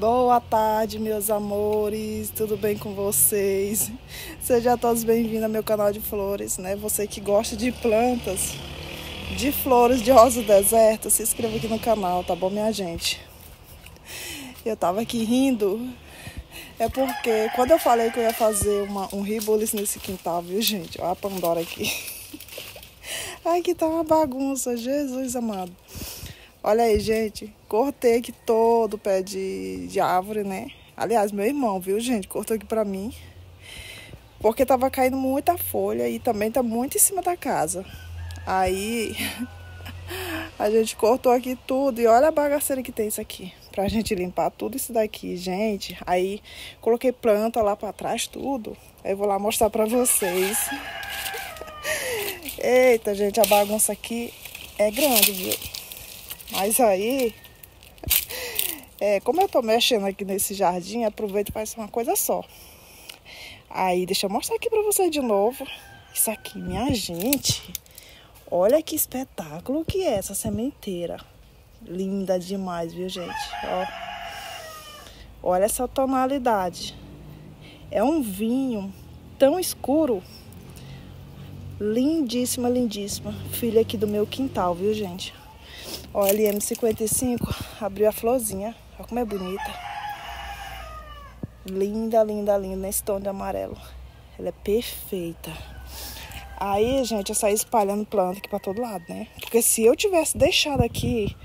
Boa tarde, meus amores, tudo bem com vocês? Sejam todos bem-vindos ao meu canal de flores, né? Você que gosta de plantas, de flores de rosa do deserto, se inscreva aqui no canal, tá bom, minha gente? Eu tava aqui rindo, é porque quando eu falei que eu ia fazer uma, um ribolis nesse quintal, viu, gente? Olha a Pandora aqui. Ai, que tá uma bagunça, Jesus amado. Olha aí, gente. Cortei aqui todo o pé de, de árvore, né? Aliás, meu irmão, viu, gente? Cortou aqui pra mim. Porque tava caindo muita folha e também tá muito em cima da casa. Aí a gente cortou aqui tudo e olha a bagaceira que tem isso aqui. Pra gente limpar tudo isso daqui, gente. Aí coloquei planta lá pra trás, tudo. Aí eu vou lá mostrar pra vocês. Eita, gente, a bagunça aqui é grande, viu? Mas aí, é, como eu tô mexendo aqui nesse jardim, aproveito e faço uma coisa só. Aí, deixa eu mostrar aqui pra vocês de novo. Isso aqui, minha gente. Olha que espetáculo que é essa sementeira. Linda demais, viu, gente? Ó. Olha essa tonalidade. É um vinho tão escuro. Lindíssima, lindíssima. Filha aqui do meu quintal, viu, gente? Ó, LM55 abriu a florzinha. Olha como é bonita. Linda, linda, linda, nesse tom de amarelo. Ela é perfeita. Aí, gente, eu saí espalhando planta aqui pra todo lado, né? Porque se eu tivesse deixado aqui,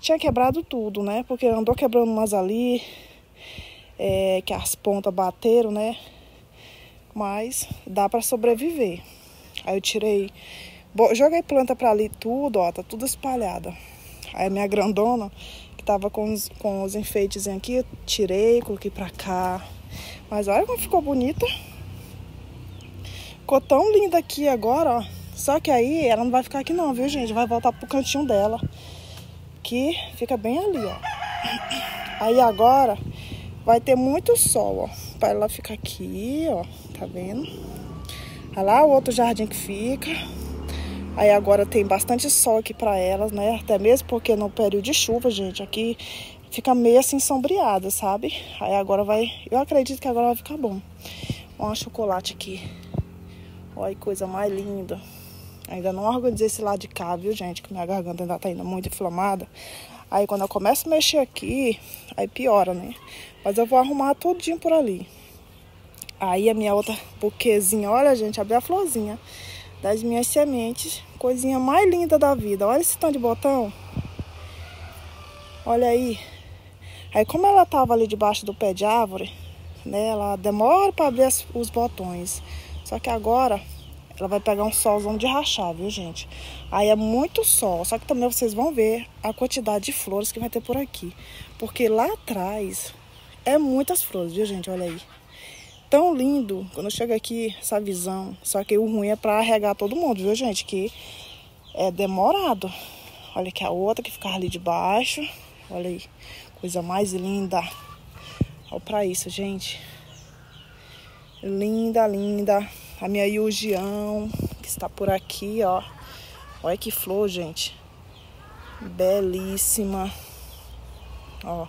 tinha quebrado tudo, né? Porque andou quebrando umas ali, é, que as pontas bateram, né? Mas dá pra sobreviver. Aí eu tirei, joguei planta pra ali tudo, ó, tá tudo espalhada. A minha grandona, que tava com os, com os enfeites aqui, eu tirei, coloquei pra cá. Mas olha como ficou bonita. Ficou tão linda aqui agora, ó. Só que aí ela não vai ficar aqui não, viu, gente? Vai voltar pro cantinho dela. Que fica bem ali, ó. Aí agora vai ter muito sol, ó. Pra ela ficar aqui, ó. Tá vendo? Olha lá o outro jardim que fica. Aí agora tem bastante sol aqui para elas, né? Até mesmo porque no período de chuva, gente, aqui fica meio assim sombreada, sabe? Aí agora vai, eu acredito que agora vai ficar bom. Olha chocolate aqui. Olha que coisa mais linda. Ainda não organizei esse lado de cá, viu, gente? Que minha garganta ainda tá indo muito inflamada. Aí quando eu começo a mexer aqui, aí piora, né? Mas eu vou arrumar tudinho por ali. Aí a minha outra buquezinha, olha, gente, abriu a florzinha das minhas sementes. Coisinha mais linda da vida. Olha esse tanto de botão. Olha aí. Aí como ela tava ali debaixo do pé de árvore, né? Ela demora para abrir as, os botões. Só que agora ela vai pegar um solzão de rachar, viu, gente? Aí é muito sol. Só que também vocês vão ver a quantidade de flores que vai ter por aqui. Porque lá atrás é muitas flores, viu, gente? Olha aí tão lindo quando chega aqui essa visão. Só que o ruim é para regar todo mundo, viu, gente? Que é demorado. Olha aqui a outra que ficar ali debaixo. Olha aí, coisa mais linda. Olha pra isso, gente. Linda, linda. A minha Yujião, que está por aqui, ó. Olha que flor, gente. Belíssima. Ó,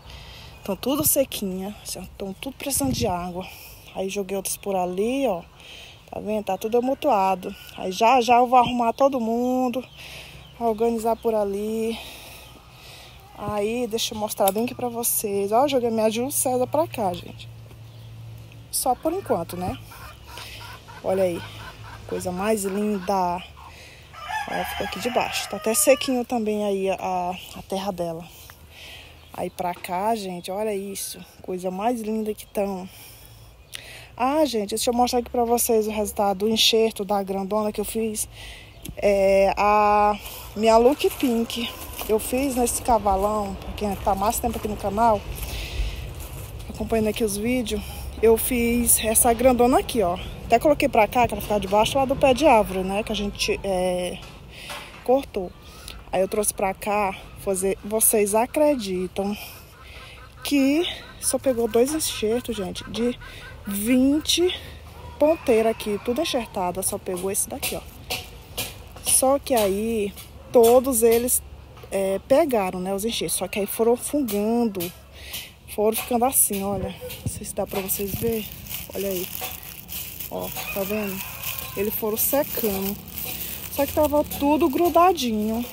estão tudo sequinha. Estão tudo precisando de água. Aí joguei outros por ali, ó. Tá vendo? Tá tudo amontoado. Aí já já eu vou arrumar todo mundo. Organizar por ali. Aí, deixa eu mostrar bem aqui pra vocês. Ó, eu joguei minha Júlio César pra cá, gente. Só por enquanto, né? Olha aí. Coisa mais linda. Ó, ficou aqui debaixo. Tá até sequinho também aí a, a terra dela. Aí pra cá, gente, olha isso. Coisa mais linda que estão. Ah, gente, deixa eu mostrar aqui pra vocês o resultado do enxerto da grandona que eu fiz. É a minha Look Pink. Eu fiz nesse cavalão, pra quem tá mais tempo aqui no canal, acompanhando aqui os vídeos, eu fiz essa grandona aqui, ó. Até coloquei pra cá, que ela ficava debaixo lá do pé de árvore, né? Que a gente é, cortou. Aí eu trouxe pra cá, fazer, vocês acreditam que só pegou dois enxertos, gente, de 20 ponteiras aqui, tudo enxertada, só pegou esse daqui, ó. Só que aí todos eles é, pegaram, né, os enxertos, só que aí foram fungando. foram ficando assim, olha. Não sei se dá pra vocês verem. Olha aí. Ó, tá vendo? Eles foram secando. Só que tava tudo grudadinho.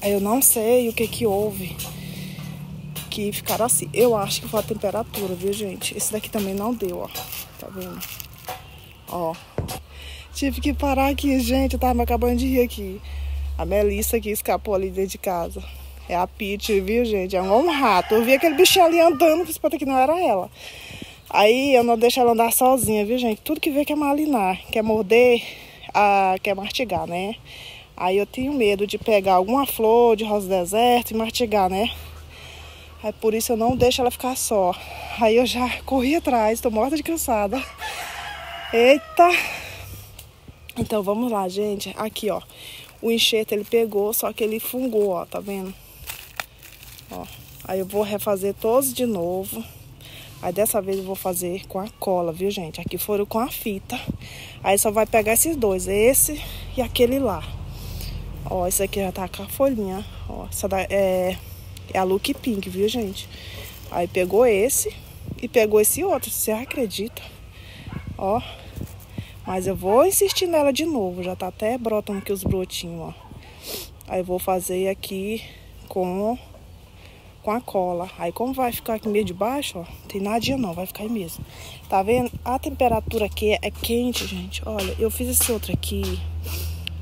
Aí eu não sei o que que houve. Que ficaram assim. Eu acho que foi a temperatura, viu, gente? Esse daqui também não deu, ó. Tá vendo? Ó. Tive que parar aqui, gente. Eu tava me acabando de rir aqui. A Melissa que escapou ali dentro de casa. É a Pete, viu, gente? É um rato. Eu vi aquele bichinho ali andando, que que não era ela. Aí eu não deixo ela andar sozinha, viu, gente? Tudo que vê quer malinar, quer morder, ah, quer mastigar, né? Aí eu tenho medo de pegar alguma flor de rosa deserto e mastigar, né? Aí por isso eu não deixo ela ficar só. Aí eu já corri atrás, tô morta de cansada. Eita! Então vamos lá, gente. Aqui, ó. O enxerto ele pegou, só que ele fungou, ó, tá vendo? Ó. Aí eu vou refazer todos de novo. Aí dessa vez eu vou fazer com a cola, viu, gente? Aqui foram com a fita. Aí só vai pegar esses dois, esse e aquele lá. Ó, esse aqui já tá com a folhinha. Ó, essa da, é, é a Look Pink, viu, gente? Aí pegou esse e pegou esse outro, você acredita? Ó. Mas eu vou insistir nela de novo. Já tá até brotando aqui os brotinhos, ó. Aí eu vou fazer aqui com com a cola. Aí como vai ficar aqui meio de baixo, ó, tem nadinha não, vai ficar aí mesmo. Tá vendo? A temperatura aqui é quente, gente. Olha, eu fiz esse outro aqui,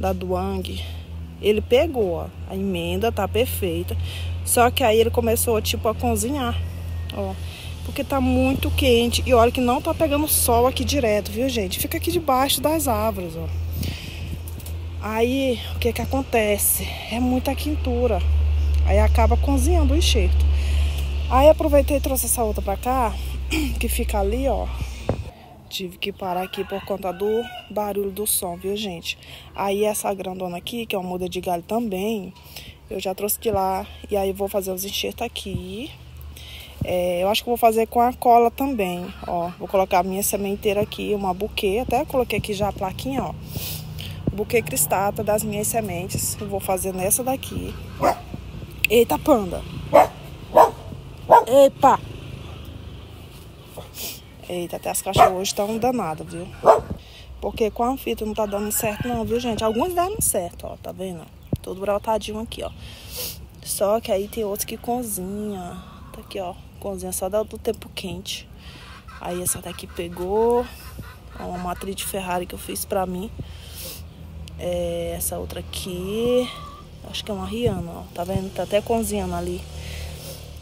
da Duang. Ele pegou, ó, a emenda tá perfeita. Só que aí ele começou, tipo, a cozinhar, ó. Porque tá muito quente. E olha que não tá pegando sol aqui direto, viu, gente? Fica aqui debaixo das árvores, ó. Aí, o que que acontece? É muita quintura. Aí acaba cozinhando o enxerto. Aí aproveitei e trouxe essa outra pra cá, que fica ali, ó. Tive que parar aqui por conta do barulho do som, viu, gente? Aí essa grandona aqui, que é uma muda de galho também, eu já trouxe de lá. E aí vou fazer os enxertos aqui. É, eu acho que vou fazer com a cola também, ó. Vou colocar a minha sementeira aqui, uma buquê. Até coloquei aqui já a plaquinha, ó. Buquê cristata das minhas sementes. Eu vou fazer nessa daqui. Eita, panda. Epa. Eita, até as cachorras hoje estão danadas, viu? Porque com a fita não tá dando certo não, viu, gente? Alguns deram certo, ó, tá vendo? Todo brotadinho aqui, ó. Só que aí tem outros que cozinha. Tá aqui, ó. Cozinha só do tempo quente. Aí essa daqui pegou. Ó, uma matriz de Ferrari que eu fiz pra mim. É, essa outra aqui. Acho que é uma Rihanna, ó. Tá vendo? Tá até cozinhando ali.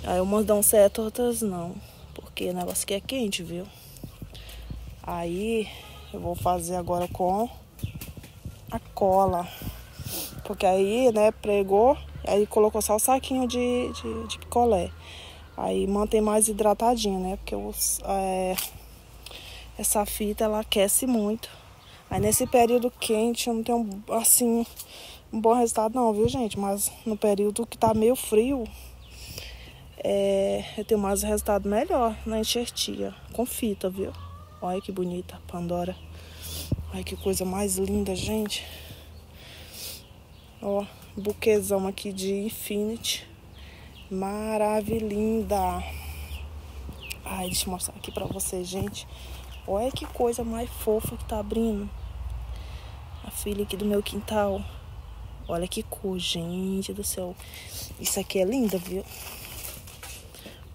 Aí umas dão certo, outras não. Porque o negócio aqui é quente, viu? Aí eu vou fazer agora com a cola. Porque aí, né, pregou, aí colocou só o saquinho de, de, de picolé. Aí mantém mais hidratadinho, né? Porque os, é, essa fita ela aquece muito. Aí nesse período quente eu não tenho assim um bom resultado não, viu, gente? Mas no período que tá meio frio, é, eu tenho mais resultado melhor na enxertia, com fita, viu? Olha que bonita, Pandora. Olha que coisa mais linda, gente. Ó, buquezão aqui de Infinity. Maravilhinda. Ai, deixa eu mostrar aqui pra vocês, gente. Olha que coisa mais fofa que tá abrindo. A filha aqui do meu quintal. Olha que cor, gente do céu. Isso aqui é linda, viu?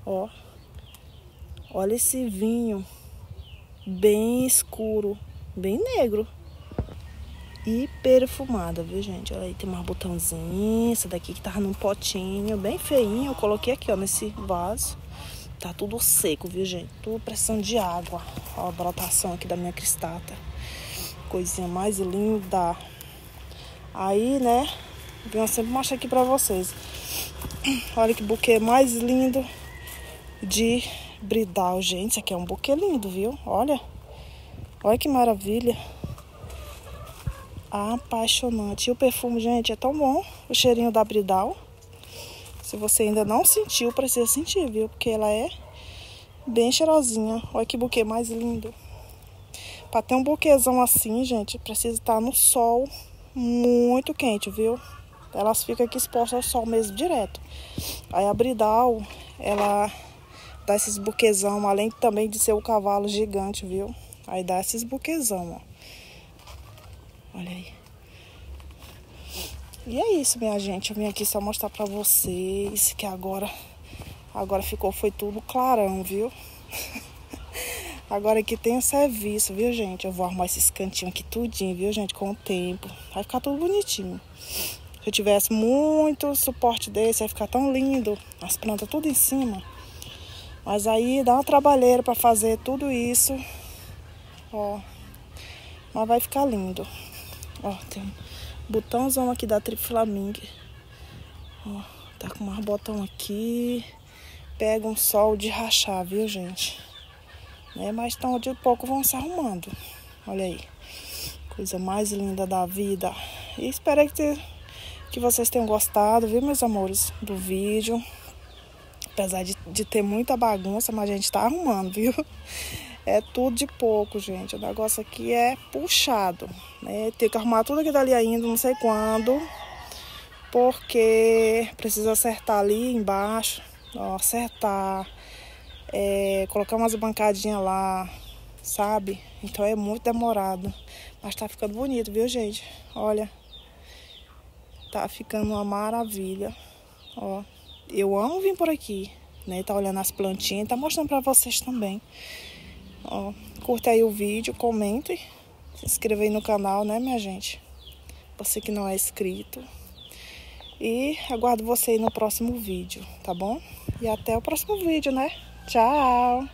Ó. Olha esse vinho. Bem escuro. Bem negro. E perfumada, viu, gente? Olha aí, tem mais botãozinho. Essa daqui que tava num potinho, bem feinho. Eu coloquei aqui, ó, nesse vaso. Tá tudo seco, viu, gente? Tudo pressão de água. Ó, a brotação aqui da minha cristata. Coisinha mais linda. Aí, né, venho sempre mostrar aqui pra vocês. Olha que buquê mais lindo de bridal, gente. Isso aqui é um buquê lindo, viu? Olha. Olha que maravilha. Apaixonante. E o perfume, gente, é tão bom. O cheirinho da bridal. Se você ainda não sentiu, precisa sentir, viu? Porque ela é bem cheirosinha. Olha que buquê mais lindo. Pra ter um buquezão assim, gente, precisa estar no sol muito quente, viu? Elas ficam aqui expostas ao sol mesmo direto. Aí a bridal, ela dá esses buquezão, além também de ser o cavalo gigante, viu? Aí dá esses buquezão, ó. Olha aí. E é isso, minha gente. Eu vim aqui só mostrar pra vocês que agora agora ficou foi tudo clarão, viu? Agora aqui tem o serviço, viu, gente? Eu vou arrumar esses cantinhos aqui tudinho, viu, gente? Com o tempo. Vai ficar tudo bonitinho. Se eu tivesse muito suporte desse, ia ficar tão lindo. As plantas tudo em cima. Mas aí dá uma trabalheira para fazer tudo isso. Ó. Mas vai ficar lindo. Ó, tem um botãozão aqui da Triflamingue. Ó, tá com mais botão aqui. Pega um sol de rachar, viu, gente? né? Mas tão de pouco vão se arrumando. Olha aí. Coisa mais linda da vida. E espero que, que vocês tenham gostado, viu, meus amores, do vídeo. Apesar de, de ter muita bagunça, mas a gente tá arrumando, viu? É tudo de pouco, gente. O negócio aqui é puxado, né? Tem que arrumar tudo aqui dali ainda, não sei quando. Porque precisa acertar ali embaixo. Ó, acertar é, colocar umas bancadinhas lá, sabe? Então é muito demorado. Mas tá ficando bonito, viu, gente? Olha. Tá ficando uma maravilha. Ó. Eu amo vir por aqui, né? Tá olhando as plantinhas, tá mostrando pra vocês também. Ó. Curta aí o vídeo, comente. Se inscreva aí no canal, né, minha gente? Você que não é inscrito. E aguardo você aí no próximo vídeo, tá bom? E até o próximo vídeo, né? Tchau!